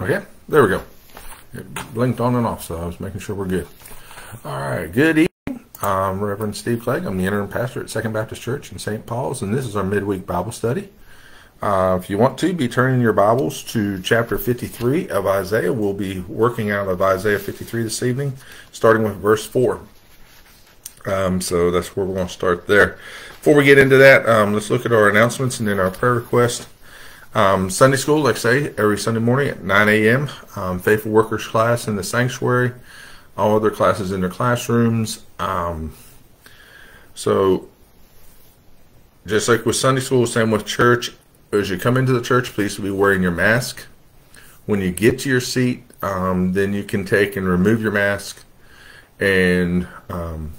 Okay, there we go. It blinked on and off, so I was making sure we're good. All right, good evening. I'm Reverend Steve Clegg. I'm the interim pastor at Second Baptist Church in St. Paul's, and this is our midweek Bible study. Uh, if you want to, be turning your Bibles to chapter 53 of Isaiah. We'll be working out of Isaiah 53 this evening, starting with verse 4. Um, so that's where we're going to start there. Before we get into that, um, let's look at our announcements and then our prayer request. Um, Sunday school, like I say, every Sunday morning at 9 a.m. Um, faithful workers class in the sanctuary. All other classes in their classrooms. Um, so, just like with Sunday school, same with church. As you come into the church, please be wearing your mask. When you get to your seat, um, then you can take and remove your mask and um,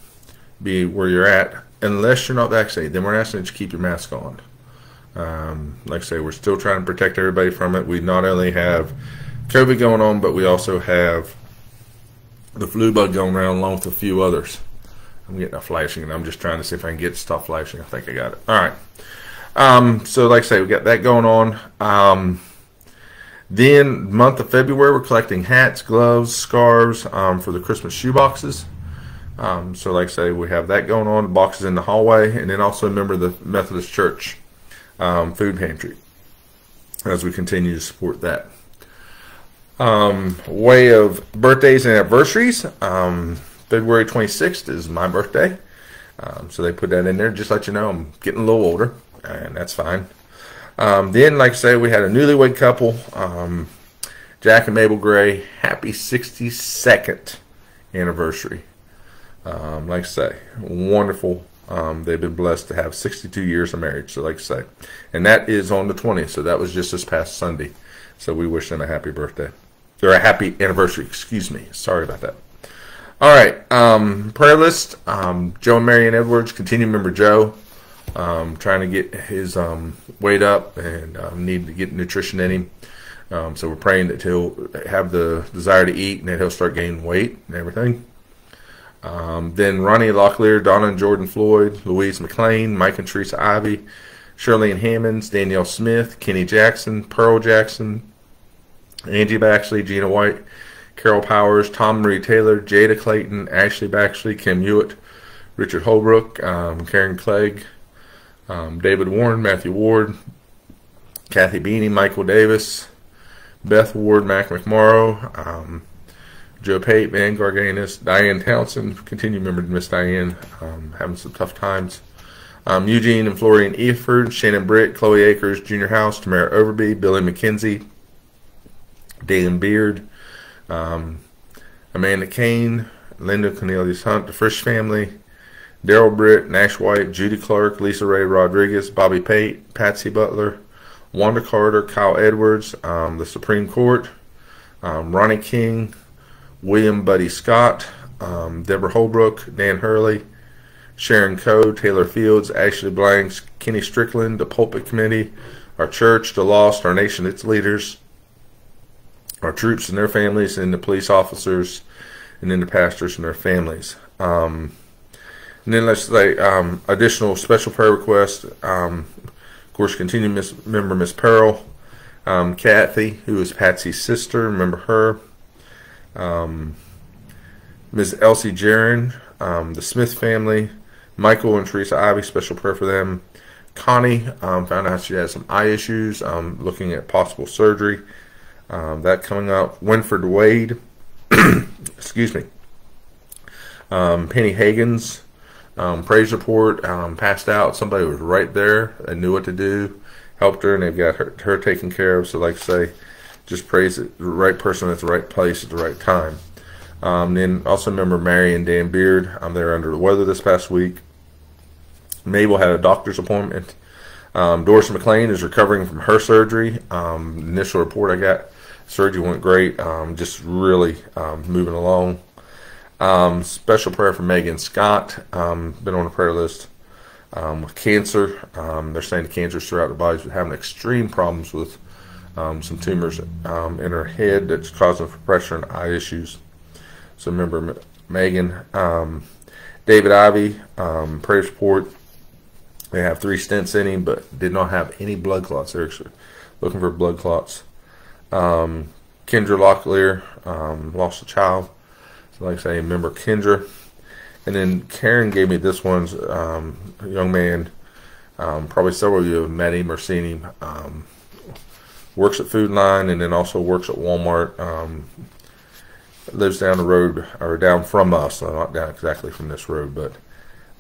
be where you're at. Unless you're not vaccinated, then we're asking that you keep your mask on. Um, like I say, we're still trying to protect everybody from it. We not only have COVID going on, but we also have the flu bug going around along with a few others. I'm getting a flashing, and I'm just trying to see if I can get stop flashing. I think I got it. All right. Um, so, like I say, we got that going on. Um, then, month of February, we're collecting hats, gloves, scarves um, for the Christmas shoe boxes. Um, so, like I say, we have that going on. Boxes in the hallway, and then also remember the Methodist Church um, food pantry as we continue to support that. Um, way of birthdays and anniversaries. Um, February 26th is my birthday. Um, so they put that in there just let you know I'm getting a little older, and that's fine. Um, then, like I say, we had a newlywed couple, um, Jack and Mabel Gray. Happy 62nd anniversary. Um, like I say, wonderful um, they've been blessed to have 62 years of marriage, so like I say. And that is on the 20th, so that was just this past Sunday. So we wish them a happy birthday. Or a happy anniversary, excuse me. Sorry about that. All right, um, prayer list. Um, Joe and Marion Edwards, continue member Joe. Um, trying to get his um, weight up and um, need to get nutrition in him. Um, so we're praying that he'll have the desire to eat and that he'll start gaining weight and everything. Um, then Ronnie Locklear, Donna and Jordan Floyd, Louise McLean, Mike and Teresa Ivy, Shirley and Hammonds, Danielle Smith, Kenny Jackson, Pearl Jackson, Angie Baxley, Gina White, Carol Powers, Tom Marie Taylor, Jada Clayton, Ashley Baxley, Kim Hewitt, Richard Holbrook, um, Karen Clegg, um, David Warren, Matthew Ward, Kathy Beanie, Michael Davis, Beth Ward, Mac McMorrow, um, Joe Pate, Van Garganus, Diane Townsend, continue remember Miss Diane, um, having some tough times. Um, Eugene and Florian Eford, Shannon Britt, Chloe Akers, Junior House, Tamara Overby, Billy McKenzie, Dalen Beard, um, Amanda Kane, Linda Cornelius Hunt, the Frisch family, Daryl Britt, Nash White, Judy Clark, Lisa Ray Rodriguez, Bobby Pate, Patsy Butler, Wanda Carter, Kyle Edwards, um, the Supreme Court, um, Ronnie King, William Buddy Scott, um, Deborah Holbrook, Dan Hurley, Sharon Coe, Taylor Fields, Ashley Blanks, Kenny Strickland, the Pulpit Committee, our church, the lost, our nation, its leaders, our troops and their families, and the police officers, and then the pastors and their families. Um, and then let's say um, additional special prayer requests. Um, of course, continue Miss, remember Miss Pearl, um, Kathy, who is Patsy's sister. Remember her um, Ms. Elsie Jaron, um, the Smith family, Michael and Teresa Ivy, special prayer for them. Connie um, found out she has some eye issues, um, looking at possible surgery. Um, that coming up. Winford Wade, excuse me. Um, Penny Hagens, praise report, passed out. Somebody was right there. They knew what to do, helped her, and they've got her, her taken care of. So, like I say, just praise the right person at the right place at the right time. Um, then also remember Mary and Dan Beard. Um, they're under the weather this past week. Mabel had a doctor's appointment. Um, Doris McLean is recovering from her surgery. Um, initial report I got, surgery went great. Um, just really um, moving along. Special prayer for Megan Scott. Been on a prayer list with cancer. They're saying the cancers throughout the body having extreme problems with um, some tumors um, in her head that's causing pressure and eye issues. So remember, Megan, um, David Ivy, um, prayer support. They have three stents in him, but did not have any blood clots. They're looking for blood clots. Um, Kendra Locklear um, lost a child. So, like I say, remember Kendra. And then Karen gave me this one's um, young man. Probably several of you have met him or seen him. Works at Food Lion and then also works at Walmart. Um, lives down the road or down from us, so not down exactly from this road, but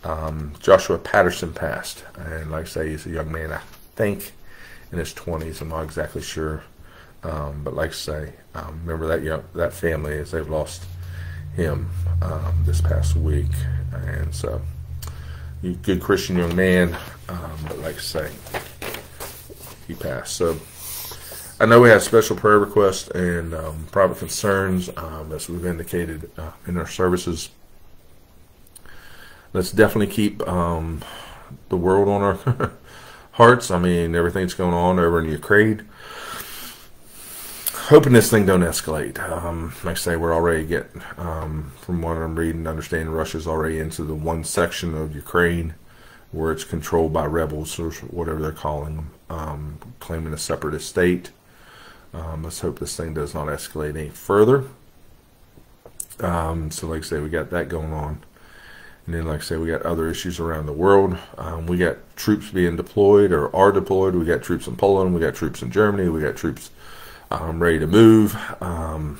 um, Joshua Patterson passed. And like I say, he's a young man, I think, in his 20s. I'm not exactly sure. Um, but like I say, um, remember that young, that family as they've lost him um, this past week. And so, good Christian young man, um, but like I say, he passed. So, I know we have special prayer requests and um, private concerns, um, as we've indicated uh, in our services. Let's definitely keep um, the world on our hearts. I mean, everything's going on over in Ukraine. Hoping this thing don't escalate. Um, like I say, we're already getting, um, from what I'm reading, understanding Russia's already into the one section of Ukraine where it's controlled by rebels or whatever they're calling them, um, claiming a separatist state. Um, let's hope this thing does not escalate any further. Um, so, like I say, we got that going on. And then, like I say, we got other issues around the world. Um, we got troops being deployed or are deployed. We got troops in Poland. We got troops in Germany. We got troops um, ready to move. Um,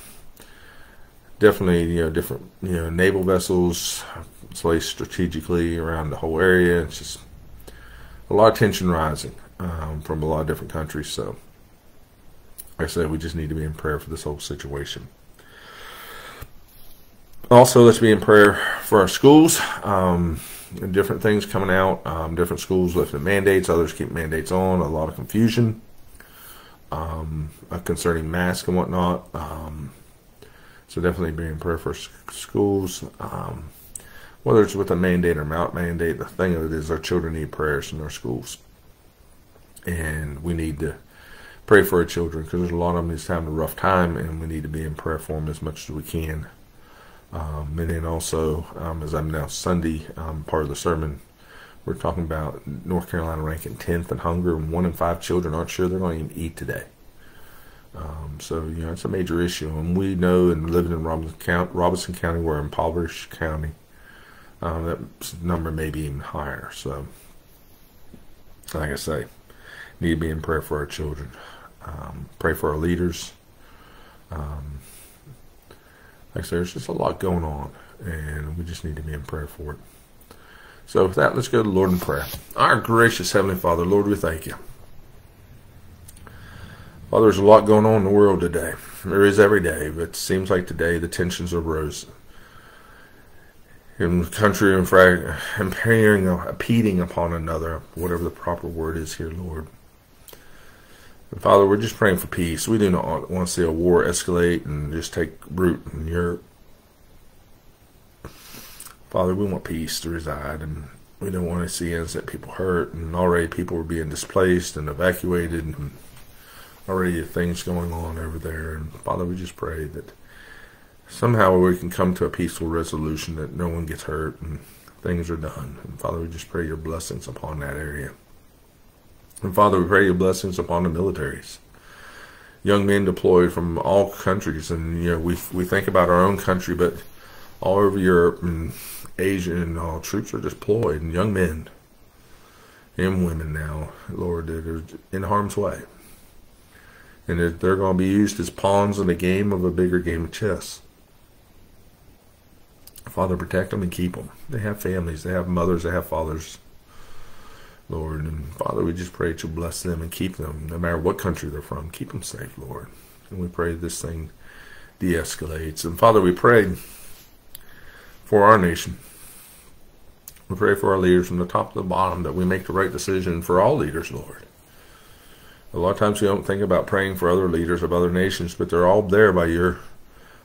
definitely, you know, different, you know, naval vessels placed strategically around the whole area. It's just a lot of tension rising um, from a lot of different countries. So, I said, we just need to be in prayer for this whole situation. Also, let's be in prayer for our schools. Um, different things coming out. Um, different schools lifting mandates. Others keep mandates on. A lot of confusion um, uh, concerning masks and whatnot. Um, so definitely be in prayer for schools. Um, whether it's with a mandate or not mandate, the thing of it is our children need prayers in our schools. And we need to pray for our children because there's a lot of them that's having a rough time, and we need to be in prayer for them as much as we can. Um, and then also, um, as I'm now Sunday, um, part of the sermon, we're talking about North Carolina ranking 10th in hunger, and one in five children aren't sure they're going to even eat today. Um, so, you know, it's a major issue. And we know, and living in Robeson County, Robeson County we're impoverished county, um, that number may be even higher. So, like I say, need to be in prayer for our children. Um, pray for our leaders. Um, like I said, there's just a lot going on, and we just need to be in prayer for it. So, with that, let's go to the Lord in prayer. Our gracious Heavenly Father, Lord, we thank you. Father, there's a lot going on in the world today. There is every day, but it seems like today the tensions are rose. In the country, impairing, impeding upon another, whatever the proper word is here, Lord. And Father, we're just praying for peace. We do not want to see a war escalate and just take root in Europe. Father, we want peace to reside, and we don't want to see innocent people hurt, and already people are being displaced and evacuated, and already things going on over there. And Father, we just pray that somehow we can come to a peaceful resolution that no one gets hurt and things are done. And Father, we just pray your blessings upon that area. And Father, we pray your blessings upon the militaries. Young men deployed from all countries, and you know we we think about our own country, but all over Europe and Asia and all troops are deployed, and young men and women now, Lord, that are in harm's way, and they're going to be used as pawns in a game of a bigger game of chess. Father, protect them and keep them. They have families, they have mothers, they have fathers. Lord. And Father, we just pray that you bless them and keep them, no matter what country they're from. Keep them safe, Lord. And we pray this thing de escalates. And Father, we pray for our nation. We pray for our leaders from the top to the bottom that we make the right decision for all leaders, Lord. A lot of times we don't think about praying for other leaders of other nations, but they're all there by your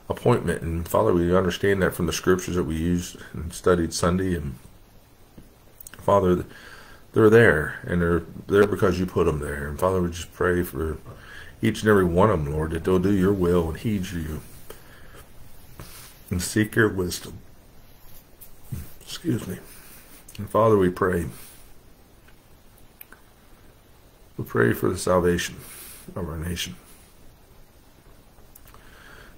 appointment. And Father, we understand that from the scriptures that we used and studied Sunday. And Father, they're there, and they're there because you put them there. And Father, we just pray for each and every one of them, Lord, that they'll do your will and heed you and seek your wisdom. Excuse me. And Father, we pray. We pray for the salvation of our nation.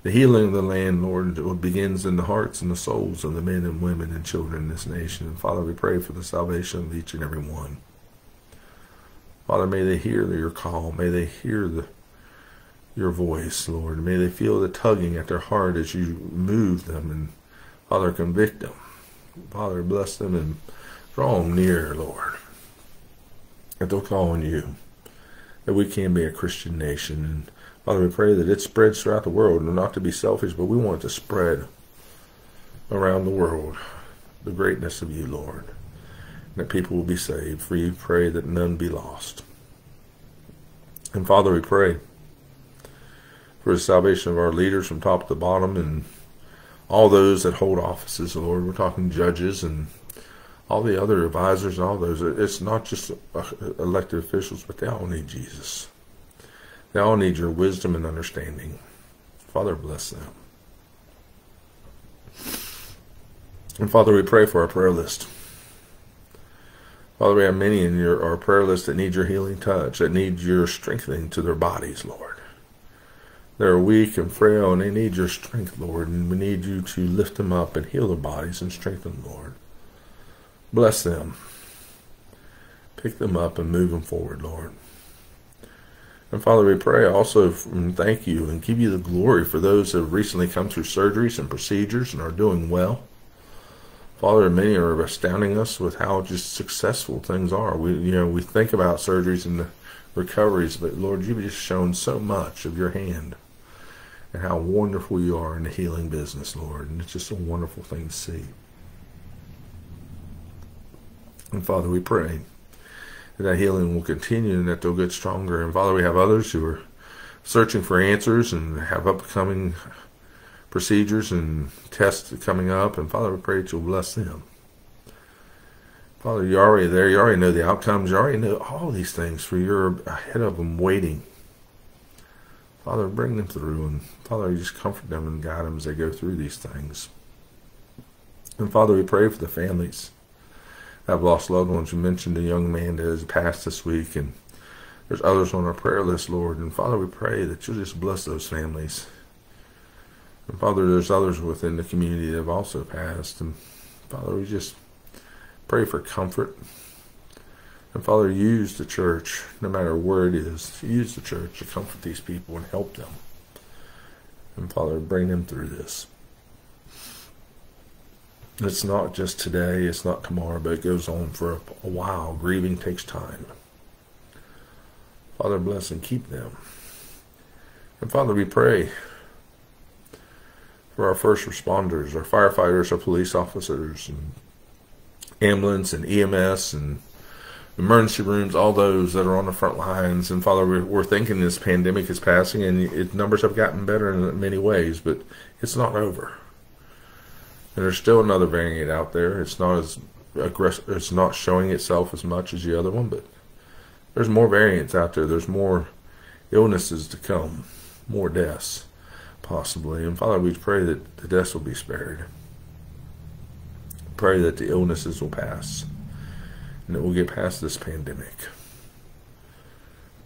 The healing of the land, Lord, begins in the hearts and the souls of the men and women and children in this nation. And Father, we pray for the salvation of each and every one. Father, may they hear your call. May they hear the your voice, Lord. May they feel the tugging at their heart as you move them and, Father, convict them. Father, bless them and draw them near, Lord. That they'll call on you. That we can be a Christian nation. And Father, we pray that it spreads throughout the world, and not to be selfish, but we want it to spread around the world the greatness of you, Lord. And that people will be saved. For you pray that none be lost. And Father, we pray for the salvation of our leaders from top to bottom and all those that hold offices, Lord. We're talking judges and all the other advisors and all those. It's not just elected officials, but they all need Jesus. They all need your wisdom and understanding. Father, bless them. And Father, we pray for our prayer list. Father, we have many in your our prayer list that need your healing touch, that need your strengthening to their bodies, Lord. They're weak and frail, and they need your strength, Lord. And we need you to lift them up and heal their bodies and strengthen them, Lord. Bless them. Pick them up and move them forward, Lord. And Father, we pray also and thank you and give you the glory for those that have recently come through surgeries and procedures and are doing well. Father, many are astounding us with how just successful things are. We, you know, we think about surgeries and the recoveries, but Lord, you've just shown so much of your hand and how wonderful you are in the healing business, Lord. And it's just a wonderful thing to see. And Father, we pray that healing will continue and that they'll get stronger. And Father, we have others who are searching for answers and have upcoming procedures and tests coming up. And Father, we pray that you'll bless them. Father, you're already there. You already know the outcomes. You already know all these things, for you're ahead of them waiting Father, bring them through, and Father, just comfort them and guide them as they go through these things. And Father, we pray for the families have lost loved ones. You mentioned a young man that has passed this week, and there's others on our prayer list, Lord. And Father, we pray that you'll just bless those families. And Father, there's others within the community that have also passed. And Father, we just pray for comfort and Father, use the church, no matter where it is, use the church to comfort these people and help them. And Father, bring them through this. It's not just today, it's not tomorrow, but it goes on for a, while. Grieving takes time. Father, bless and keep them. And Father, we pray for our first responders, our firefighters, our police officers, and ambulance and EMS and emergency rooms, all those that are on the front lines. And Father, we're, we're thinking this pandemic is passing, and it, numbers have gotten better in many ways, but it's not over. And there's still another variant out there. It's not as aggressive. It's not showing itself as much as the other one, but there's more variants out there. There's more illnesses to come, more deaths, possibly. And Father, we pray that the deaths will be spared. Pray that the illnesses will pass and that we'll get past this pandemic.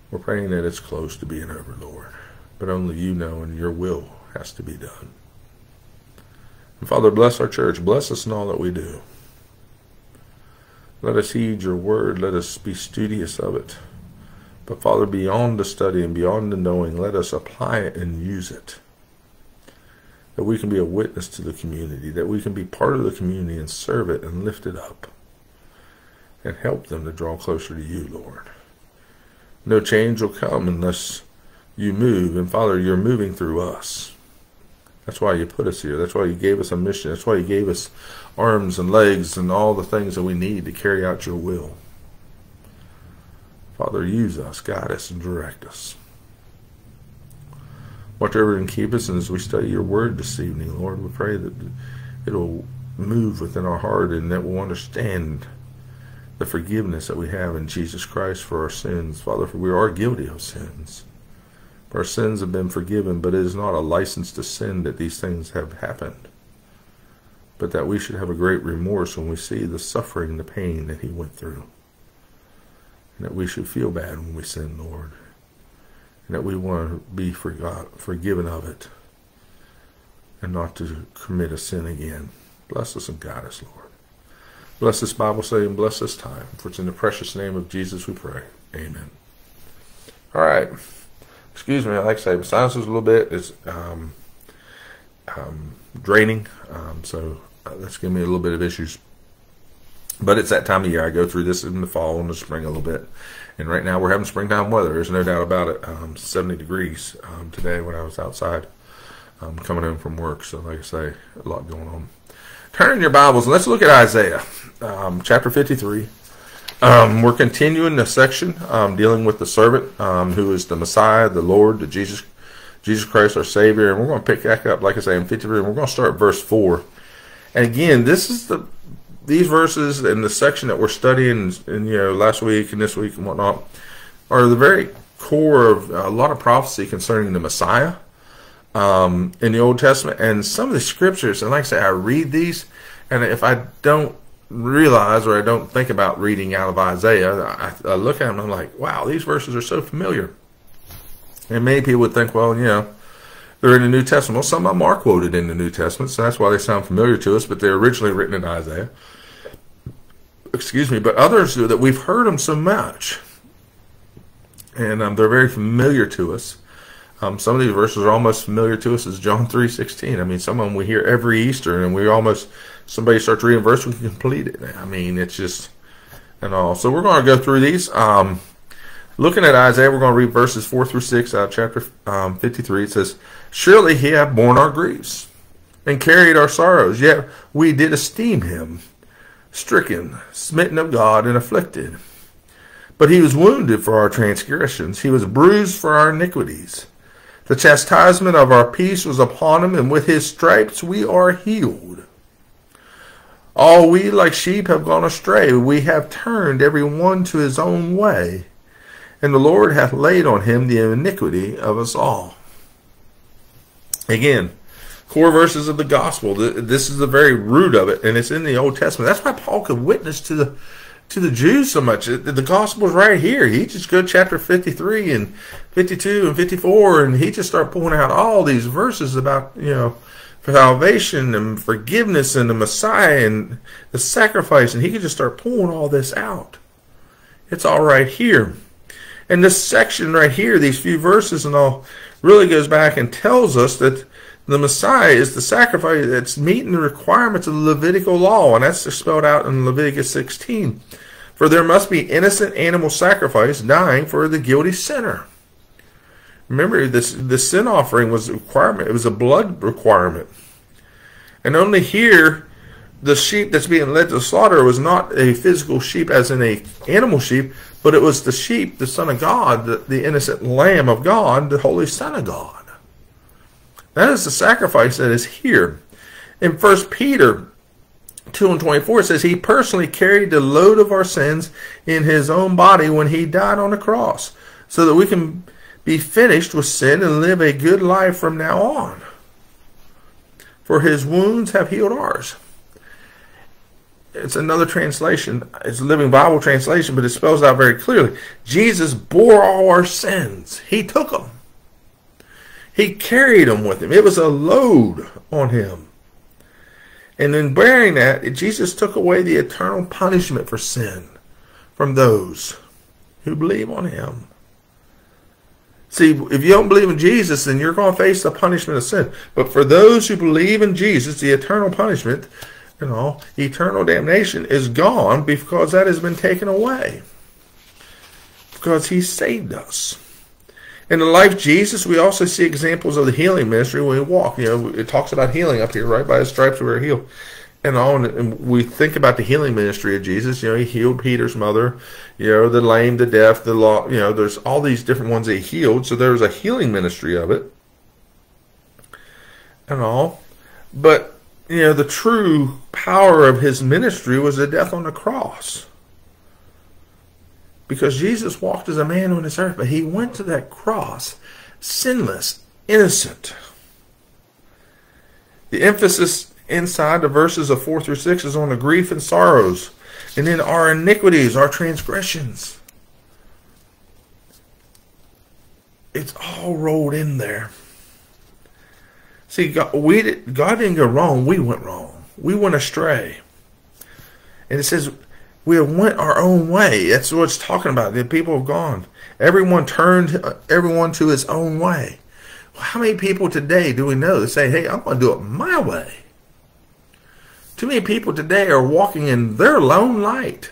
We're praying that it's close to being over, Lord, but only you know and your will has to be done. And Father, bless our church. Bless us in all that we do. Let us heed your word. Let us be studious of it. But Father, beyond the study and beyond the knowing, let us apply it and use it. That we can be a witness to the community, that we can be part of the community and serve it and lift it up and help them to draw closer to you, Lord. No change will come unless you move. And Father, you're moving through us. That's why you put us here. That's why you gave us a mission. That's why you gave us arms and legs and all the things that we need to carry out your will. Father, use us, guide us, and direct us. Watch over and keep us, and as we study your word this evening, Lord, we pray that it'll move within our heart and that we'll understand the forgiveness that we have in Jesus Christ for our sins. Father, for we are guilty of sins. Our sins have been forgiven, but it is not a license to sin that these things have happened. But that we should have a great remorse when we see the suffering, the pain that he went through. And that we should feel bad when we sin, Lord. And that we want to be forgot, forgiven of it. and not to commit a sin again. Bless us and guide us, Lord. Bless this Bible study and bless this time. For it's in the precious name of Jesus we pray. Amen. All right. Excuse me, I like to say, my sinus is a little bit. It's um, um, draining, um, so uh, that's giving me a little bit of issues. But it's that time of year. I go through this in the fall and the spring a little bit. And right now we're having springtime weather. There's no doubt about it. Um, 70 degrees um, today when I was outside um, coming home from work. So, like I say, a lot going on. Turn in your Bibles and let's look at Isaiah um, chapter 53. Um, we're continuing the section um, dealing with the servant who is the Messiah, the Lord, the Jesus Jesus Christ, our Savior. And we're going to pick back up, like I say, in 53. And we're going to start verse 4. And again, this is the these verses and the section that we're studying, and you know, last week and this week and whatnot, are the very core of a lot of prophecy concerning the Messiah um, in the Old Testament and some of the scriptures. And like I say, I read these, and if I don't realize or I don't think about reading out of Isaiah, I, I look at them and I'm like, wow, these verses are so familiar. And many people would think, well, you know, they're in the New Testament. Well, some of them are quoted in the New Testament, so that's why they sound familiar to us, but they're originally written in Isaiah. Excuse me, but others do that we've heard them so much, and um, they're very familiar to us. Um, some of these verses are almost familiar to us as John three sixteen. I mean, some of them we hear every Easter, and we almost somebody starts reading verse, we can complete it. I mean, it's just and all. So we're going to go through these. Um, looking at Isaiah, we're going to read verses four through six out of chapter um, fifty three. It says. Surely he hath borne our griefs and carried our sorrows, yet we did esteem him stricken, smitten of God, and afflicted. But he was wounded for our transgressions, he was bruised for our iniquities. The chastisement of our peace was upon him, and with his stripes we are healed. All we like sheep have gone astray, we have turned every one to his own way, and the Lord hath laid on him the iniquity of us all. Again, core verses of the gospel. This is the very root of it, and it's in the Old Testament. That's why Paul could witness to the to the Jews so much. The gospel is right here. He just go chapter 53 and 52 and 54, and he just start pulling out all these verses about, you know, salvation and forgiveness and the Messiah and the sacrifice, and he could just start pulling all this out. It's all right here. And this section right here, these few verses and all, really goes back and tells us that the Messiah is the sacrifice that's meeting the requirements of the Levitical law, and that's spelled out in Leviticus 16. For there must be innocent animal sacrifice dying for the guilty sinner. Remember, this the sin offering was a requirement. It was a blood requirement. And only here, the sheep that's being led to slaughter was not a physical sheep as in a animal sheep, but it was the sheep, the Son of God, the, the innocent Lamb of God, the Holy Son of God. That is the sacrifice that is here. In 1 Peter 2 and 24 it says, He personally carried the load of our sins in His own body when He died on the cross, so that we can be finished with sin and live a good life from now on. For His wounds have healed ours it's another translation. It's a Living Bible translation, but it spells out very clearly. Jesus bore all our sins. He took them. He carried them with him. It was a load on him. And in bearing that, Jesus took away the eternal punishment for sin from those who believe on him. See, if you don't believe in Jesus, then you're going to face the punishment of sin. But for those who believe in Jesus, the eternal punishment you know, eternal damnation is gone because that has been taken away. Because he saved us. In the life Jesus, we also see examples of the healing ministry when we walk. You know, it talks about healing up here, right? By his stripes we are healed. And on, and we think about the healing ministry of Jesus. You know, he healed Peter's mother. You know, the lame, the deaf, the law. You know, there's all these different ones that he healed. So there's a healing ministry of it, and all. But you know, the true power of his ministry was the death on the cross. Because Jesus walked as a man on this earth, but he went to that cross sinless, innocent. The emphasis inside the verses of 4 through 6 is on the grief and sorrows, and then our iniquities, our transgressions. It's all rolled in there. See, God, we did, God didn't go wrong. We went wrong. We went astray. And it says we went our own way. That's what it's talking about. The people have gone. Everyone turned uh, everyone to his own way. How many people today do we know that say, hey, I'm going to do it my way? Too many people today are walking in their lone light,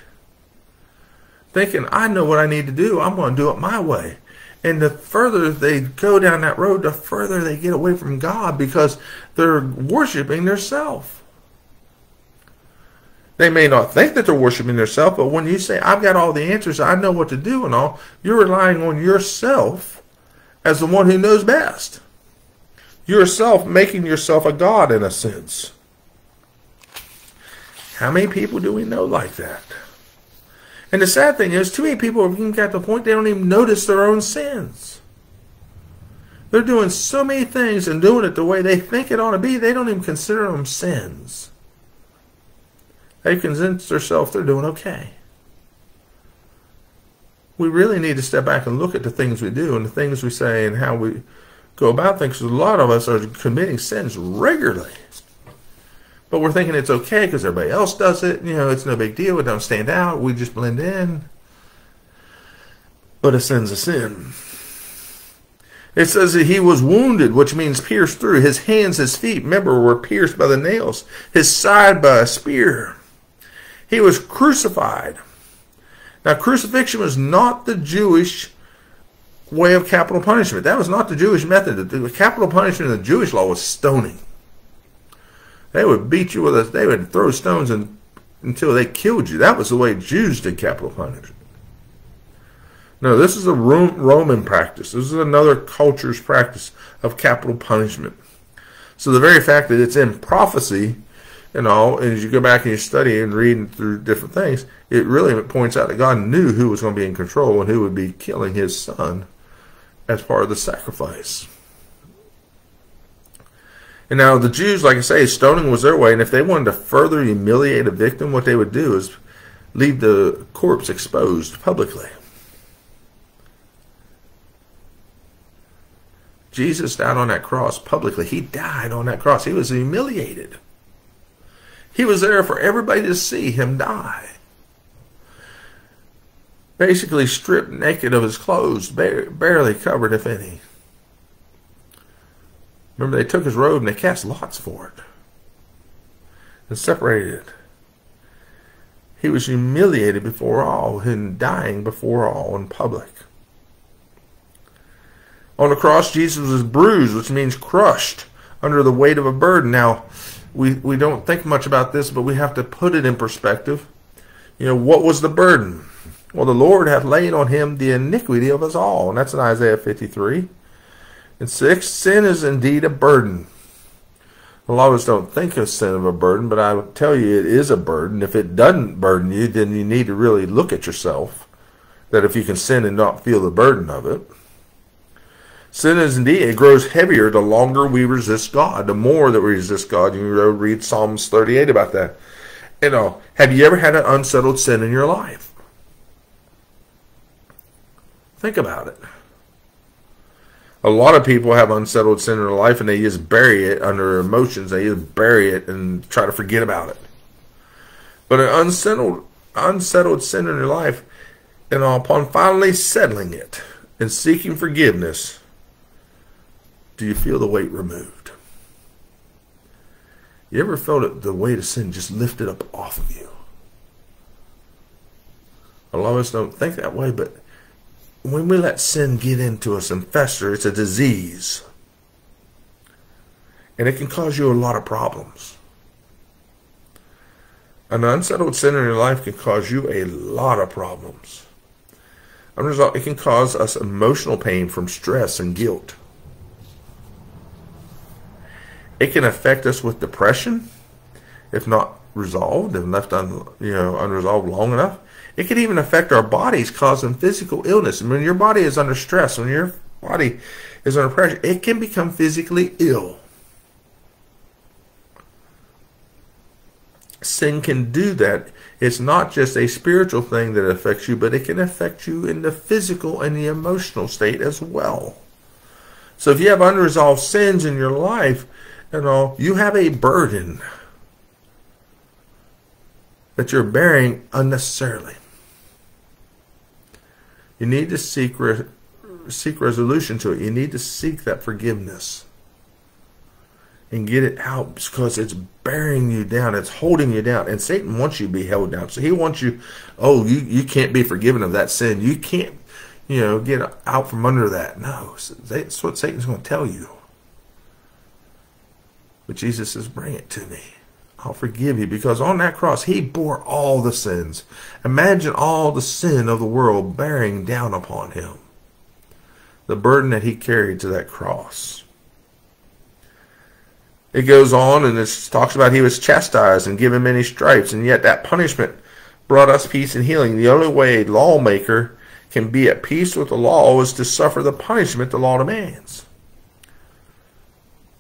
thinking, I know what I need to do. I'm going to do it my way. And the further they go down that road, the further they get away from God because they're worshiping their self. They may not think that they're worshiping their self, but when you say, I've got all the answers, I know what to do and all, you're relying on yourself as the one who knows best. Yourself making yourself a God in a sense. How many people do we know like that? And the sad thing is, too many people have even got to the point they don't even notice their own sins. They're doing so many things and doing it the way they think it ought to be, they don't even consider them sins. They convince themselves they're doing okay. We really need to step back and look at the things we do and the things we say and how we go about things. A lot of us are committing sins regularly. But we're thinking it's okay because everybody else does it. You know, it's no big deal. It don't stand out. We just blend in. But a sin's a sin. It says that he was wounded, which means pierced through. His hands, his feet, remember, were pierced by the nails. His side by a spear. He was crucified. Now, crucifixion was not the Jewish way of capital punishment. That was not the Jewish method. The capital punishment in the Jewish law was stoning. They would beat you with a, they would throw stones until they killed you. That was the way Jews did capital punishment. No, this is a Roman practice. This is another culture's practice of capital punishment. So the very fact that it's in prophecy, and all, and as you go back and you study and read through different things, it really points out that God knew who was going to be in control and who would be killing his son as part of the sacrifice. And now the Jews, like I say, stoning was their way, and if they wanted to further humiliate a victim, what they would do is leave the corpse exposed publicly. Jesus died on that cross publicly. He died on that cross. He was humiliated. He was there for everybody to see him die. Basically stripped naked of his clothes, barely covered, if any. Remember, they took his robe and they cast lots for it and separated it. He was humiliated before all and dying before all in public. On the cross, Jesus was bruised, which means crushed under the weight of a burden. Now, we, we don't think much about this, but we have to put it in perspective. You know, what was the burden? Well, the Lord hath laid on him the iniquity of us all. And that's in Isaiah 53. And six, sin is indeed a burden. A lot of us don't think of sin of a burden, but I will tell you it is a burden. If it doesn't burden you, then you need to really look at yourself. That if you can sin and not feel the burden of it. Sin is indeed, it grows heavier the longer we resist God. The more that we resist God, you read Psalms 38 about that. You know, have you ever had an unsettled sin in your life? Think about it. A lot of people have unsettled sin in their life and they just bury it under emotions. They just bury it and try to forget about it. But an unsettled, unsettled sin in their life, and upon finally settling it and seeking forgiveness, do you feel the weight removed? You ever felt it, the weight of sin just lifted up off of you? A lot of us don't think that way, but when we let sin get into us and fester, it's a disease. And it can cause you a lot of problems. An unsettled sin in your life can cause you a lot of problems. As result, it can cause us emotional pain from stress and guilt. It can affect us with depression if not resolved and left un, you know, unresolved long enough. It can even affect our bodies, causing physical illness. And when your body is under stress, when your body is under pressure, it can become physically ill. Sin can do that. It's not just a spiritual thing that affects you, but it can affect you in the physical and the emotional state as well. So if you have unresolved sins in your life, you know, you have a burden that you're bearing unnecessarily. You need to seek re- seek resolution to it. You need to seek that forgiveness and get it out because it's bearing you down. It's holding you down. And Satan wants you to be held down. So he wants you, oh, you, you can't be forgiven of that sin. You can't, you know, get out from under that. No, that's what Satan's going to tell you. But Jesus says, bring it to me. I'll forgive you because on that cross he bore all the sins. Imagine all the sin of the world bearing down upon him. The burden that he carried to that cross. It goes on and it talks about he was chastised and given many stripes, and yet that punishment brought us peace and healing. The only way a lawmaker can be at peace with the law is to suffer the punishment the law demands.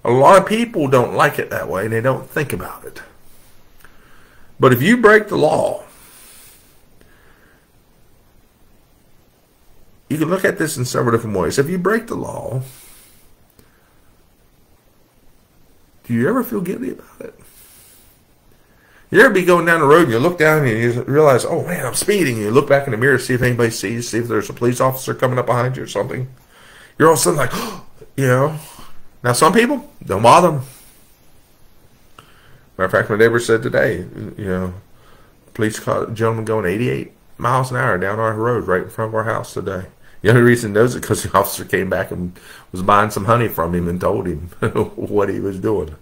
A lot of people don't like it that way and they don't think about it. But if you break the law, you can look at this in several different ways. If you break the law, do you ever feel guilty about it? You ever be going down the road and you look down and you realize, oh man, I'm speeding. And you look back in the mirror to see if anybody sees, see if there's a police officer coming up behind you or something. You're all of a sudden like, oh, you know. Now some people don't bother them. Matter of fact, my neighbor said today, you know, police caught a gentleman going 88 miles an hour down our road right in front of our house today. The only reason he knows it because the officer came back and was buying some honey from him and told him what he was doing.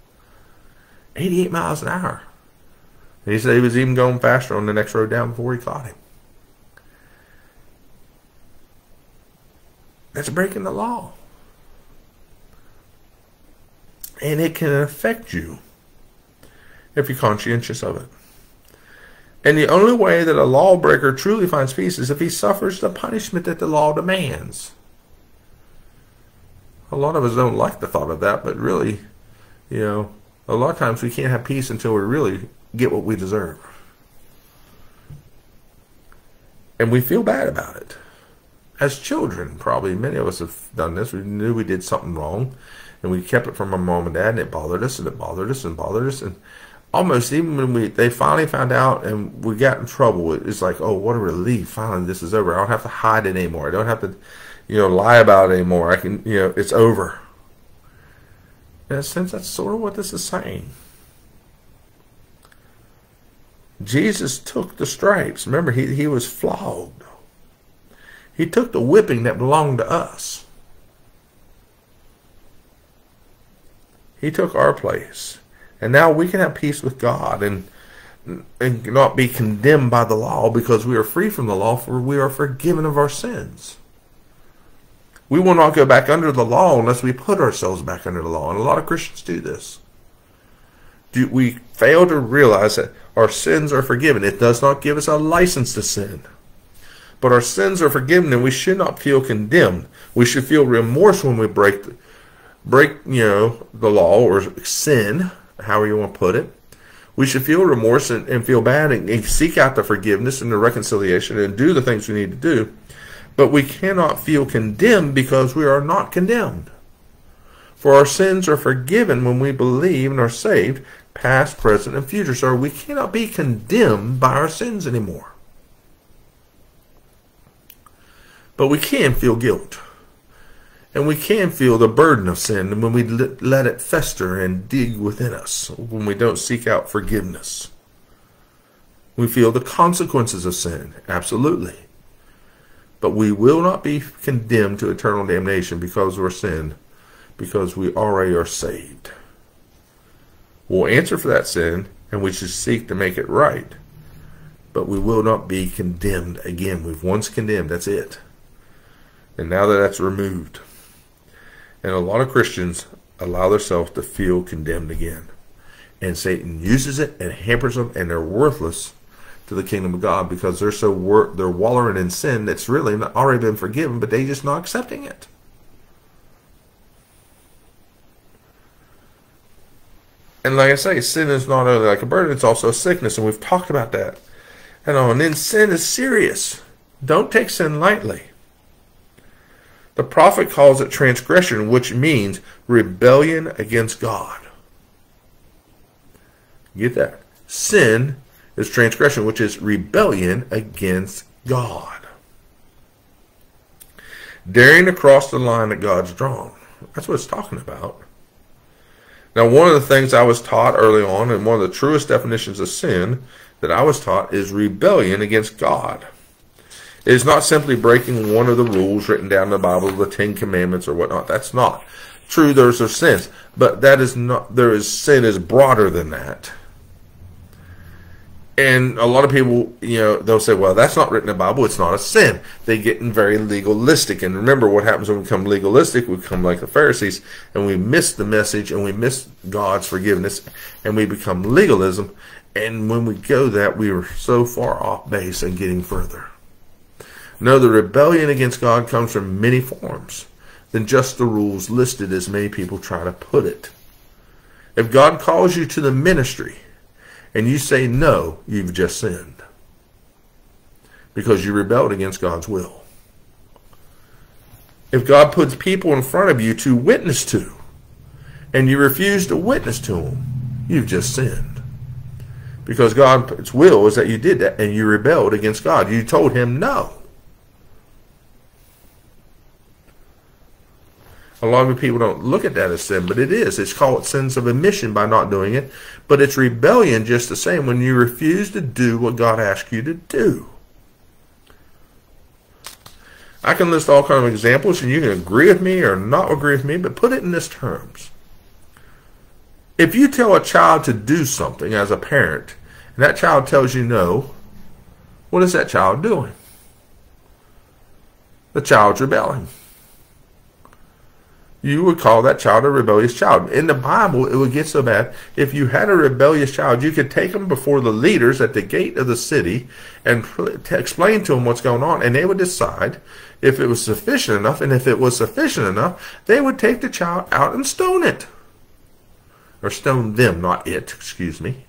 88 miles an hour. And he said he was even going faster on the next road down before he caught him. That's breaking the law. And it can affect you if you're conscientious of it. And the only way that a lawbreaker truly finds peace is if he suffers the punishment that the law demands. A lot of us don't like the thought of that, but really, you know, a lot of times we can't have peace until we really get what we deserve. And we feel bad about it. As children, probably many of us have done this. We knew we did something wrong, and we kept it from our mom and dad, and it bothered us, and it bothered us, and bothered us, and almost even when we they finally found out and we got in trouble, it's like, oh, what a relief! Finally, this is over. I don't have to hide it anymore. I don't have to, you know, lie about it anymore. I can, you know, it's over. In a sense, that's sort of what this is saying. Jesus took the stripes. Remember, he, he was flogged. He took the whipping that belonged to us. He took our place. And now we can have peace with God and, and not be condemned by the law because we are free from the law, for we are forgiven of our sins. We will not go back under the law unless we put ourselves back under the law. And a lot of Christians do this. Do we fail to realize that our sins are forgiven? It does not give us a license to sin. But our sins are forgiven and we should not feel condemned. We should feel remorse when we break break, you know, the law or sin however you want to put it. We should feel remorse and, and feel bad and, and seek out the forgiveness and the reconciliation and do the things we need to do. But we cannot feel condemned because we are not condemned. For our sins are forgiven when we believe and are saved, past, present, and future. So we cannot be condemned by our sins anymore. But we can feel guilt. And we can feel the burden of sin when we let it fester and dig within us, when we don't seek out forgiveness. We feel the consequences of sin, absolutely. But we will not be condemned to eternal damnation because of our sin, because we already are saved. We'll answer for that sin, and we should seek to make it right. But we will not be condemned again. We've once condemned, that's it. And now that that's removed, and a lot of Christians allow themselves to feel condemned again. And Satan uses it and hampers them, and they're worthless to the kingdom of God because they're so wor- they're wallowing in sin that's really not, already been forgiven, but they just not accepting it. And like I say, sin is not only like a burden; it's also a sickness, and we've talked about that. And, oh, and then sin is serious. Don't take sin lightly. The prophet calls it transgression, which means rebellion against God. Get that? Sin is transgression, which is rebellion against God. Daring to cross the line that God's drawn. That's what it's talking about. Now, one of the things I was taught early on, and one of the truest definitions of sin that I was taught, is rebellion against God. It is not simply breaking one of the rules written down in the Bible, the Ten Commandments or whatnot. That's not true. There's a sins, but that is not. There is sin is broader than that. And a lot of people, you know, they'll say, well, that's not written in the Bible. It's not a sin. They get very legalistic. And remember what happens when we become legalistic? We become like the Pharisees and we miss the message and we miss God's forgiveness and we become legalism. And when we go that, we are so far off base and getting further. No, the rebellion against God comes from many forms than just the rules listed as many people try to put it. If God calls you to the ministry, and you say no, you've just sinned. Because you rebelled against God's will. If God puts people in front of you to witness to, and you refuse to witness to them, you've just sinned. Because God's will is that you did that and you rebelled against God. You told him no. A lot of people don't look at that as sin, but it is. It's called sins of omission by not doing it. But it's rebellion just the same when you refuse to do what God asked you to do. I can list all kinds of examples, and you can agree with me or not agree with me, but put it in this terms. If you tell a child to do something as a parent, and that child tells you no, what is that child doing? The child's rebelling you would call that child a rebellious child. In the Bible, it would get so bad. If you had a rebellious child, you could take them before the leaders at the gate of the city and explain to them what's going on, and they would decide if it was sufficient enough. And if it was sufficient enough, they would take the child out and stone it. Or stone them, not it, excuse me.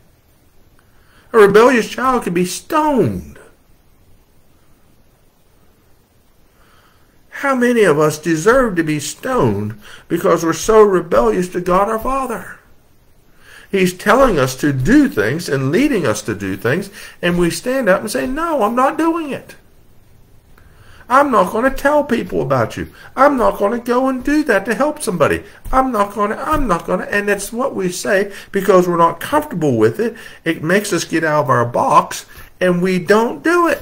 A rebellious child could be stoned. How many of us deserve to be stoned because we're so rebellious to God our Father? He's telling us to do things and leading us to do things, and we stand up and say, No, I'm not doing it. I'm not going to tell people about you. I'm not going to go and do that to help somebody. I'm not going to, I'm not going to, and that's what we say because we're not comfortable with it. It makes us get out of our box, and we don't do it.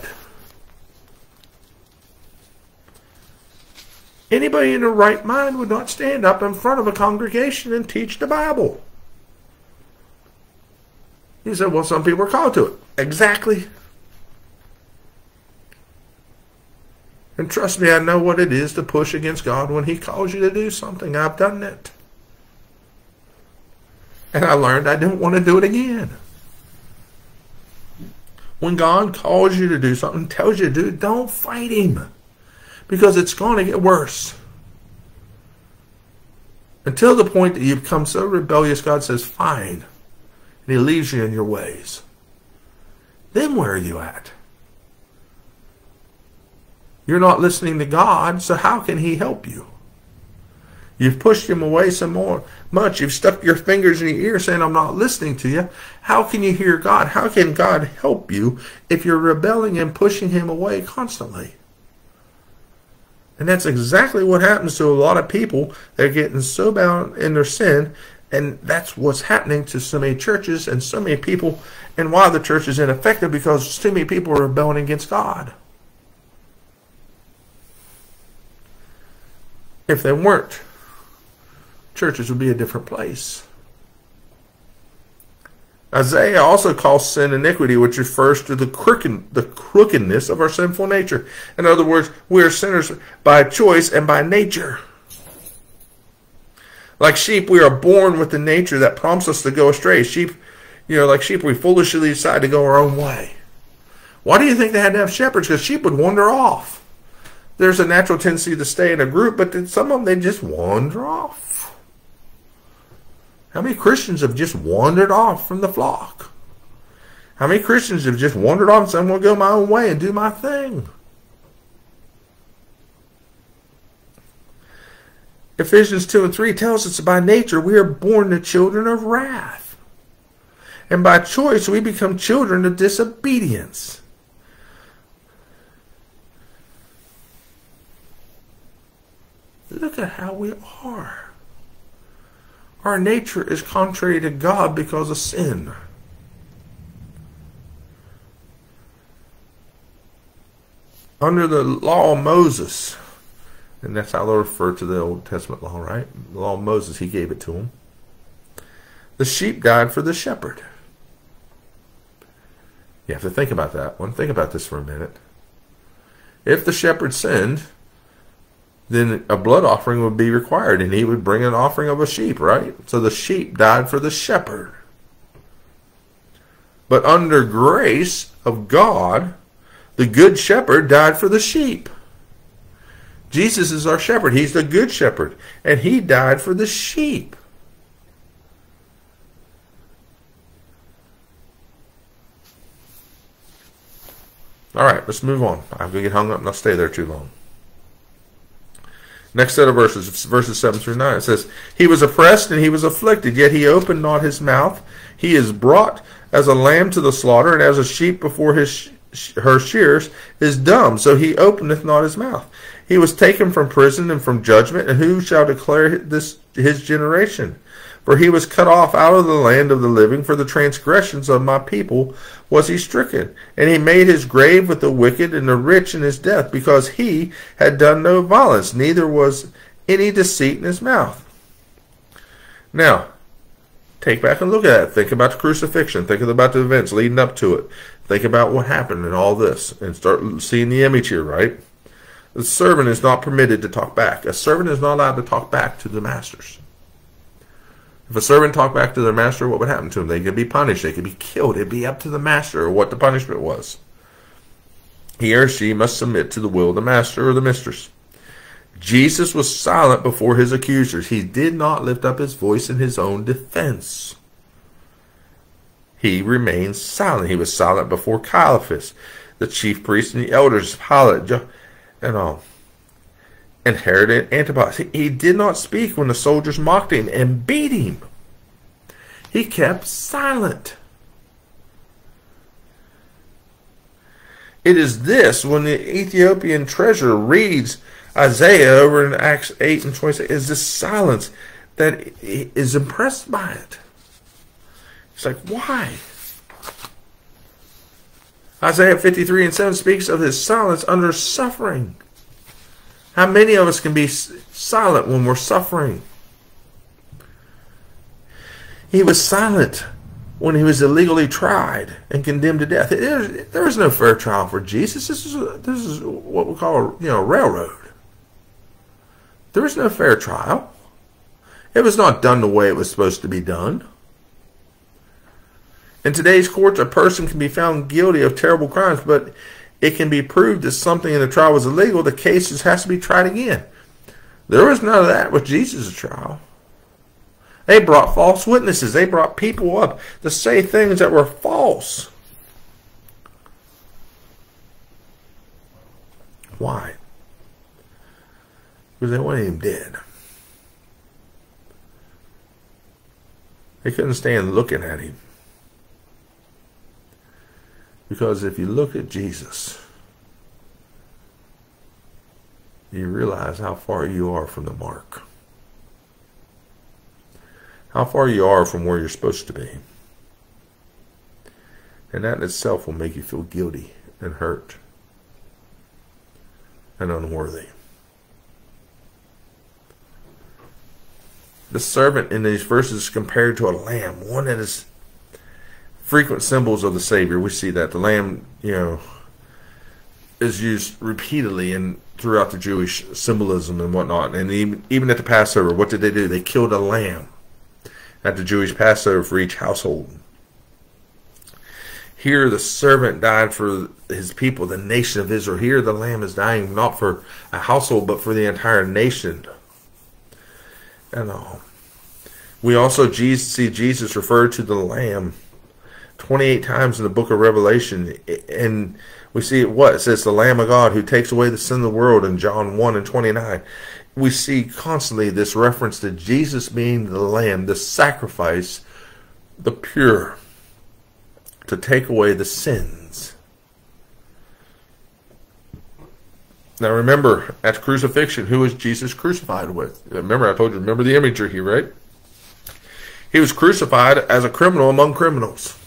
Anybody in their right mind would not stand up in front of a congregation and teach the Bible. He said, well, some people are called to it. Exactly. And trust me, I know what it is to push against God when He calls you to do something. I've done it. And I learned I didn't want to do it again. When God calls you to do something, tells you to do it, don't fight Him because it's going to get worse. Until the point that you become so rebellious, God says, fine. And he leaves you in your ways. Then where are you at? You're not listening to God, so how can he help you? You've pushed him away some more much. You've stuck your fingers in your ear saying, I'm not listening to you. How can you hear God? How can God help you if you're rebelling and pushing him away constantly? And that's exactly what happens to a lot of people. They're getting so bound in their sin, and that's what's happening to so many churches and so many people, and why the church is ineffective because too many people are rebelling against God. If they weren't, churches would be a different place. Isaiah also calls sin iniquity, which refers to the, crooked, the crookedness of our sinful nature. In other words, we are sinners by choice and by nature. Like sheep, we are born with the nature that prompts us to go astray. Sheep, you know, like sheep, we foolishly decide to go our own way. Why do you think they had to have shepherds? Because sheep would wander off. There's a natural tendency to stay in a group, but some of them, they just wander off. How many Christians have just wandered off from the flock? How many Christians have just wandered off and said, I'm going to go my own way and do my thing? Ephesians 2 and 3 tells us by nature we are born the children of wrath. And by choice we become children of disobedience. Look at how we are. Our nature is contrary to God because of sin. Under the law of Moses, and that's how they refer to the Old Testament law, right? The law of Moses, he gave it to them. The sheep died for the shepherd. You have to think about that one. Think about this for a minute. If the shepherd sinned, then a blood offering would be required, and he would bring an offering of a sheep, right? So the sheep died for the shepherd. But under grace of God, the good shepherd died for the sheep. Jesus is our shepherd. He's the good shepherd, and he died for the sheep. All right, let's move on. I'm going to get hung up and I'll stay there too long. Next set of verses, verses 7 through 9, it says, He was oppressed and he was afflicted, yet he opened not his mouth. He is brought as a lamb to the slaughter, and as a sheep before his her shears is dumb, so he openeth not his mouth. He was taken from prison and from judgment, and who shall declare this his generation? For he was cut off out of the land of the living, for the transgressions of my people was he stricken. And he made his grave with the wicked and the rich in his death, because he had done no violence, neither was any deceit in his mouth. Now, take back and look at it. Think about the crucifixion. Think about the events leading up to it. Think about what happened and all this, and start seeing the image here, right? The servant is not permitted to talk back. A servant is not allowed to talk back to the masters. If a servant talked back to their master, what would happen to them? They could be punished. They could be killed. It'd be up to the master or what the punishment was. He or she must submit to the will of the master or the mistress. Jesus was silent before his accusers. He did not lift up his voice in his own defense. He remained silent. He was silent before Caiaphas, the chief priest and the elders, Pilate, and all Herod Antipas. He did not speak when the soldiers mocked him and beat him. He kept silent. It is this when the Ethiopian treasurer reads Isaiah over in Acts 8 and 26, is this silence that is impressed by it. It's like, why? Isaiah 53 and 7 speaks of his silence under suffering. How many of us can be silent when we're suffering? He was silent when he was illegally tried and condemned to death. There was no fair trial for Jesus. This is, this is what we call a you know, railroad. There was no fair trial. It was not done the way it was supposed to be done. In today's courts, a person can be found guilty of terrible crimes, but it can be proved that something in the trial was illegal, the case just has to be tried again. There was none of that with Jesus' trial. They brought false witnesses. They brought people up to say things that were false. Why? Because they wanted him dead. They couldn't stand looking at him. Because if you look at Jesus, you realize how far you are from the mark. How far you are from where you're supposed to be. And that in itself will make you feel guilty and hurt and unworthy. The servant in these verses is compared to a lamb, one that is frequent symbols of the Savior. We see that the lamb, you know, is used repeatedly and throughout the Jewish symbolism and whatnot. And even, even at the Passover, what did they do? They killed a lamb at the Jewish Passover for each household. Here, the servant died for his people, the nation of Israel. Here, the lamb is dying not for a household, but for the entire nation. And uh, we also see Jesus referred to the lamb 28 times in the book of Revelation. And we see it what? It says the Lamb of God who takes away the sin of the world in John 1 and 29. we see constantly this reference to Jesus being the lamb, the sacrifice, the pure, to take away the sins. Now remember, at crucifixion, who was Jesus crucified with? Remember, I told you, remember the imagery here, right? He was crucified as a criminal among criminals.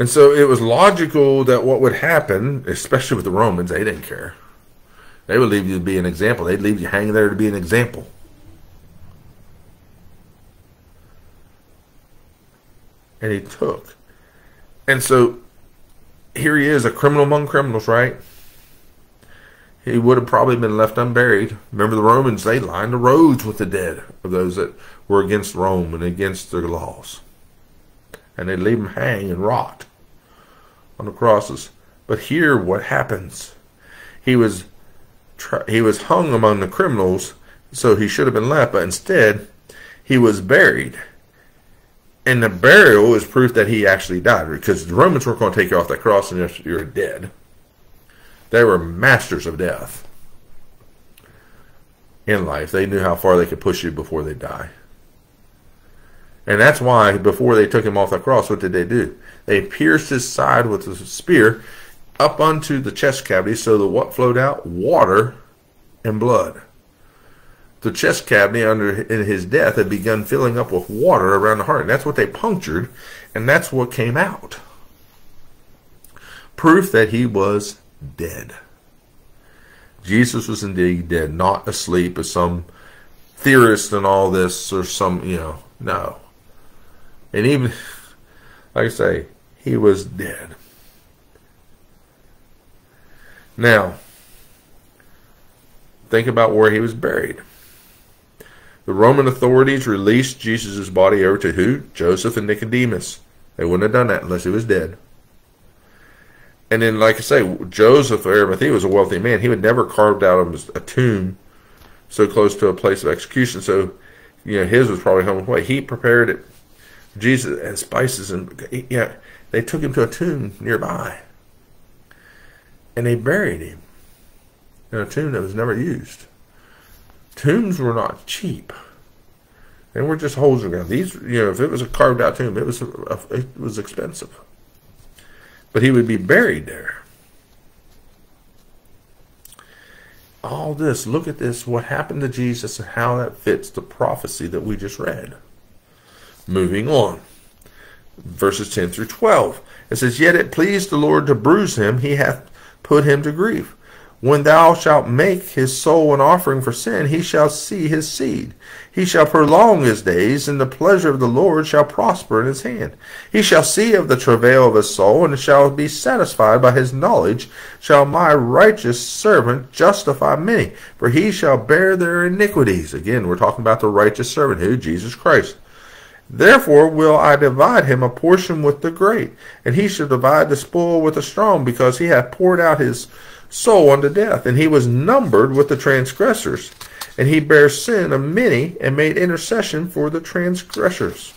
And so it was logical that what would happen, especially with the Romans, they didn't care. They would leave you to be an example. They'd leave you hanging there to be an example. And he took. And so here he is, a criminal among criminals, right? He would have probably been left unburied. Remember the Romans, they lined the roads with the dead of those that were against Rome and against their laws. And they'd leave them hang and rot on the crosses. But here, what happens? He was he was hung among the criminals, so he should have been left, but instead he was buried. And the burial is proof that he actually died, because the Romans weren't going to take you off that cross and you're dead. They were masters of death in life. They knew how far they could push you before they die. And that's why before they took him off the cross, what did they do? They pierced his side with a spear up onto the chest cavity so that what flowed out? Water and blood. The chest cavity under in his death had begun filling up with water around the heart. And that's what they punctured, and that's what came out. Proof that he was dead. Jesus was indeed dead, not asleep as some theorist and all this or some, you know, no. And even, like I say, he was dead. Now, think about where he was buried. The Roman authorities released Jesus' body over to who? Joseph and Nicodemus. They wouldn't have done that unless he was dead. And then, like I say, Joseph of Arimathea was a wealthy man. He would never carved out a tomb so close to a place of execution. So, you know, his was probably home away. He prepared it, Jesus and spices, and yeah, they took him to a tomb nearby, and they buried him in a tomb that was never used. Tombs were not cheap. They were just holes in the ground. These, you know, if it was a carved out tomb, it was it was expensive but he would be buried there. All this, look at this, what happened to Jesus and how that fits the prophecy that we just read. Moving on. Verses 10 through 12. It says, Yet it pleased the Lord to bruise him, he hath put him to grief. When thou shalt make his soul an offering for sin, he shall see his seed. He shall prolong his days, and the pleasure of the Lord shall prosper in his hand. He shall see of the travail of his soul, and shall be satisfied by his knowledge. Shall my righteous servant justify many, for he shall bear their iniquities. Again, we're talking about the righteous servant, who? Jesus Christ. Therefore will I divide him a portion with the great, and he shall divide the spoil with the strong, because he hath poured out his soul unto death, and he was numbered with the transgressors, and he bare sin of many, and made intercession for the transgressors.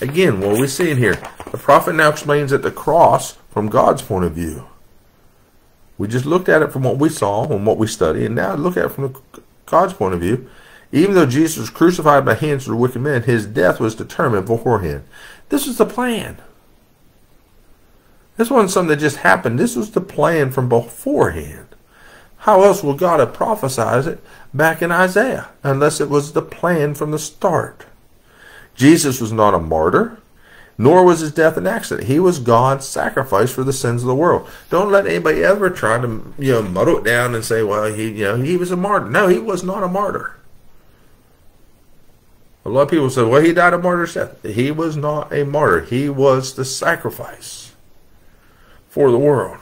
Again, what are we seeing here? The prophet now explains at the cross from God's point of view. We just looked at it from what we saw and what we studied, and now look at it from God's point of view. Even though Jesus was crucified by hands of wicked men, his death was determined beforehand. This was the plan. This wasn't something that just happened. This was the plan from beforehand. How else would God have prophesied it back in Isaiah unless it was the plan from the start? Jesus was not a martyr, nor was his death an accident. He was God's sacrifice for the sins of the world. Don't let anybody ever try to you know muddle it down and say, well, he you know he was a martyr. No, he was not a martyr. A lot of people say, well, he died a martyr's death. He was not a martyr. He was the sacrifice for the world.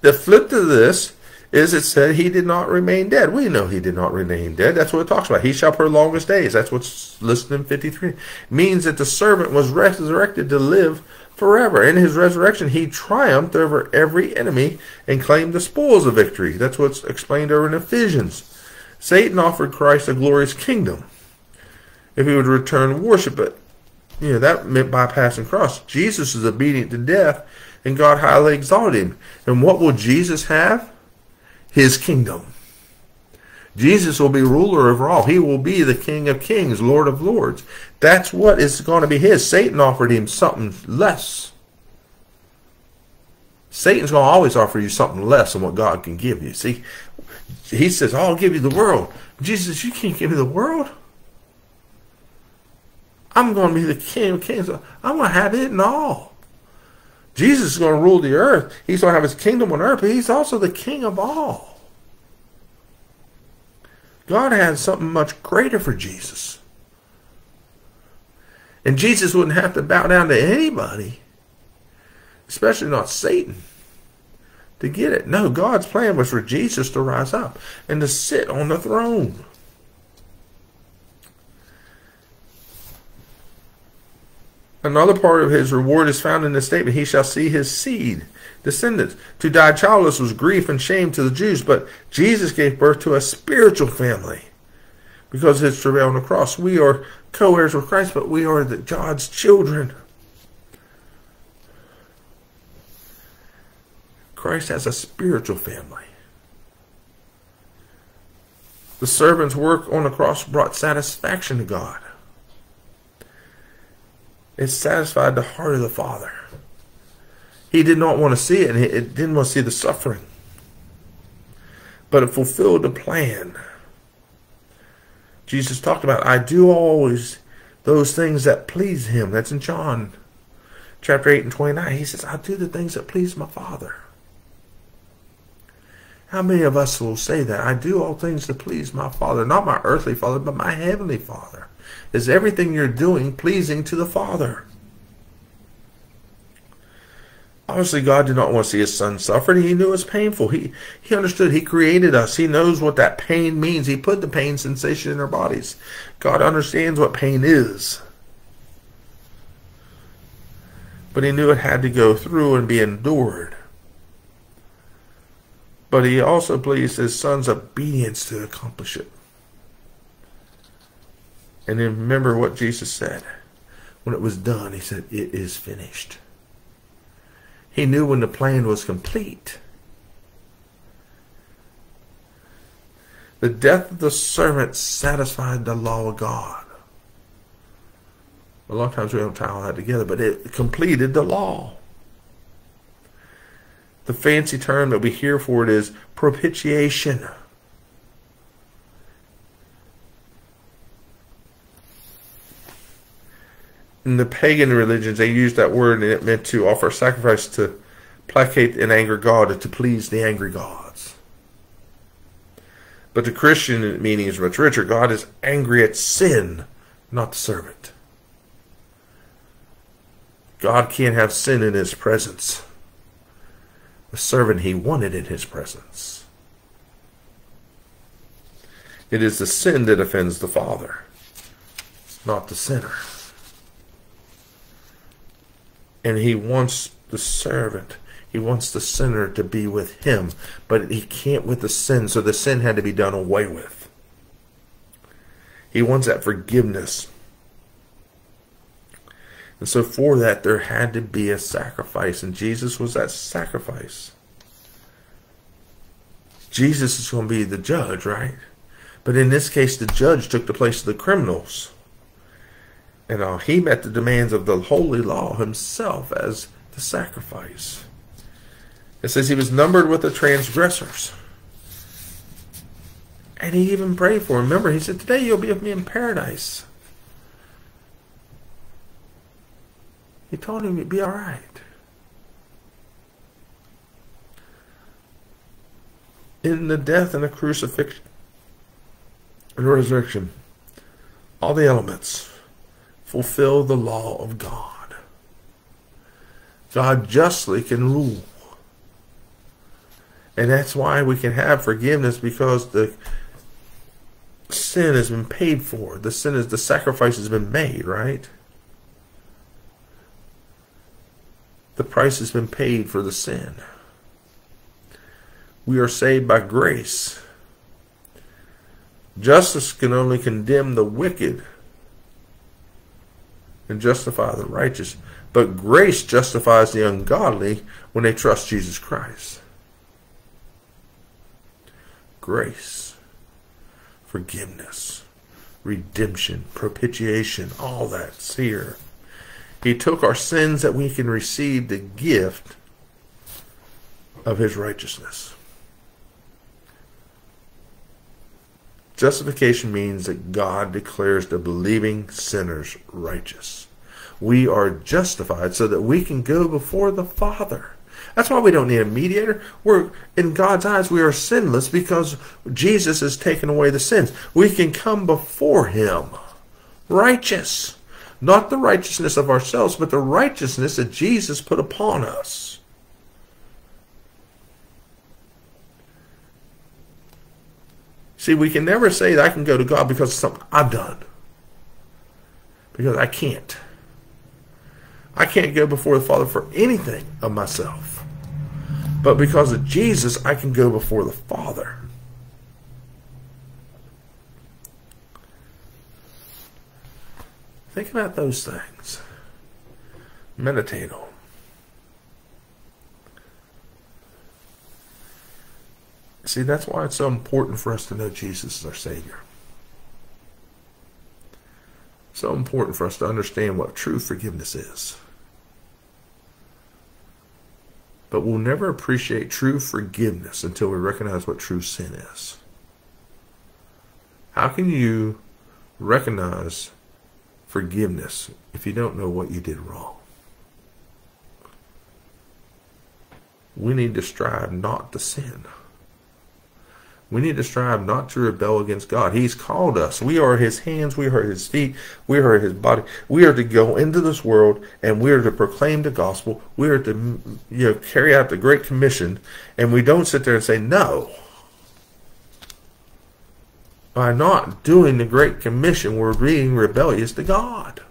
The flip to this is it said he did not remain dead. We know he did not remain dead. That's what it talks about. He shall prolong his days. That's what's listed in 53. means that the servant was resurrected to live forever. In his resurrection, he triumphed over every enemy and claimed the spoils of victory. That's what's explained over in Ephesians. Satan offered Christ a glorious kingdom if he would return worship it. You know, that meant bypassing cross. Jesus is obedient to death and God highly exalted him. And what will Jesus have? His kingdom. Jesus will be ruler over all. He will be the King of kings, Lord of lords. That's what is going to be his. Satan offered him something less. Satan's going to always offer you something less than what God can give you. See, he says, I'll give you the world. Jesus, you can't give me the world. I'm going to be the king of kings. I'm going to have it and all. Jesus is going to rule the earth. He's going to have his kingdom on earth, but he's also the king of all. God had something much greater for Jesus. And Jesus wouldn't have to bow down to anybody, especially not Satan, to get it. No, God's plan was for Jesus to rise up and to sit on the throne. Another part of his reward is found in the statement, He shall see his seed, descendants. To die childless was grief and shame to the Jews, but Jesus gave birth to a spiritual family because of his travail on the cross. We are co heirs with Christ, but we are the God's children. Christ has a spiritual family. The servant's work on the cross brought satisfaction to God. It satisfied the heart of the Father. He did not want to see it, and it didn't want to see the suffering. But it fulfilled the plan. Jesus talked about, I do always those things that please him. That's in John chapter 8 and 29. He says, I do the things that please my Father. How many of us will say that? I do all things to please my Father, not my earthly Father, but my heavenly Father. Is everything you're doing pleasing to the Father? Obviously, God did not want to see his son suffer. He knew it was painful. He, he understood. He created us. He knows what that pain means. He put the pain sensation in our bodies. God understands what pain is. But he knew it had to go through and be endured. But he also pleased his son's obedience to accomplish it. And then remember what Jesus said. When it was done, he said, It is finished. He knew when the plan was complete. The death of the servant satisfied the law of God. A lot of times we don't tie all that together, but it completed the law. The fancy term that we hear for it is propitiation. In the pagan religions, they used that word and it meant to offer a sacrifice to placate and anger God or to please the angry gods. But the Christian meaning is much richer. God is angry at sin, not the servant. God can't have sin in his presence. The servant he wanted in his presence. It is the sin that offends the Father, not the sinner and he wants the servant. He wants the sinner to be with him. But he can't with the sin. So the sin had to be done away with. He wants that forgiveness. And so for that there had to be a sacrifice. And jesus was that sacrifice. Jesus is going to be the judge right? But in this case the judge took the place of the criminals and uh, he met the demands of the holy law himself as the sacrifice. It says he was numbered with the transgressors. And he even prayed for him. Remember, he said, Today you'll be with me in paradise. He told him he'd be all right. In the death and the crucifixion and resurrection, all the elements fulfill the law of God. God justly can rule. And that's why we can have forgiveness because the sin has been paid for. The sin is the sacrifice has been made, right? The price has been paid for the sin. We are saved by grace. Justice can only condemn the wicked and justify the righteous, but grace justifies the ungodly when they trust Jesus Christ. Grace, forgiveness, redemption, propitiation, all that's here. He took our sins that we can receive the gift of his righteousness. Justification means that God declares the believing sinners righteous. We are justified so that we can go before the Father. That's why we don't need a mediator. We're in God's eyes we are sinless because Jesus has taken away the sins. We can come before him righteous. Not the righteousness of ourselves, but the righteousness that Jesus put upon us. See, we can never say that I can go to God because of something I've done. Because I can't. I can't go before the Father for anything of myself. But because of Jesus, I can go before the Father. Think about those things. Meditate on. See, that's why it's so important for us to know Jesus is our Savior. So important for us to understand what true forgiveness is. But we'll never appreciate true forgiveness until we recognize what true sin is. How can you recognize forgiveness if you don't know what you did wrong? We need to strive not to sin. We need to strive not to rebel against God. He's called us. We are His hands. We are His feet. We are His body. We are to go into this world and we are to proclaim the gospel. We are to you know carry out the Great Commission. And we don't sit there and say no. By not doing the Great Commission, we're being rebellious to God.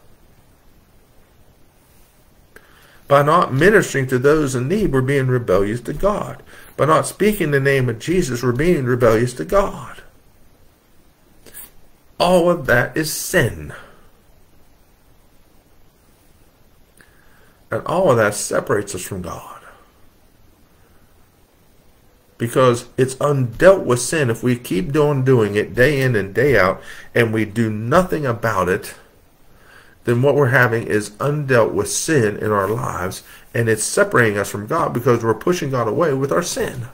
By not ministering to those in need, we're being rebellious to God. By not speaking the name of Jesus, we're being rebellious to God. All of that is sin. And all of that separates us from God. Because it's undealt with sin if we keep on doing it day in and day out and we do nothing about it then what we're having is undealt with sin in our lives, and it's separating us from God because we're pushing God away with our sin.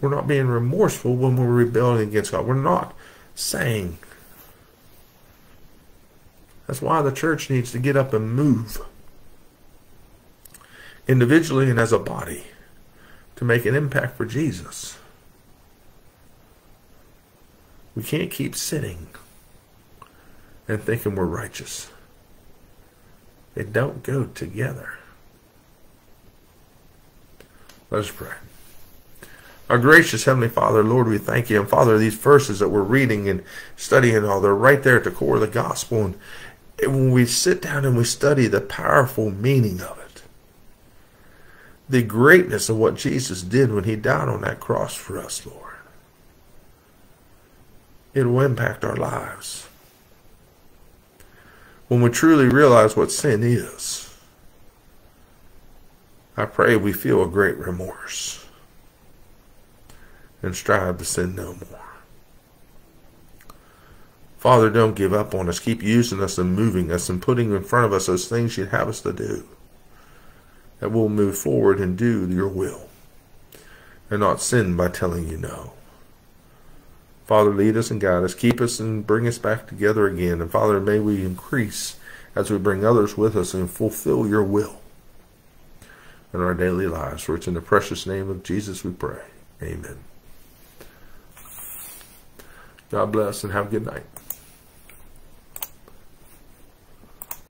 We're not being remorseful when we're rebelling against God. We're not saying. That's why the church needs to get up and move individually and as a body to make an impact for Jesus. We can't keep sitting and thinking we're righteous. They don't go together. Let us pray. Our gracious Heavenly Father, Lord, we thank you. And Father, these verses that we're reading and studying all, they're right there at the core of the gospel. And when we sit down and we study the powerful meaning of it, the greatness of what Jesus did when he died on that cross for us, Lord it will impact our lives. When we truly realize what sin is, I pray we feel a great remorse and strive to sin no more. Father, don't give up on us. Keep using us and moving us and putting in front of us those things you'd have us to do. That we'll move forward and do your will and not sin by telling you no. Father, lead us and guide us. Keep us and bring us back together again. And Father, may we increase as we bring others with us and fulfill your will in our daily lives. For it's in the precious name of Jesus we pray. Amen. God bless and have a good night.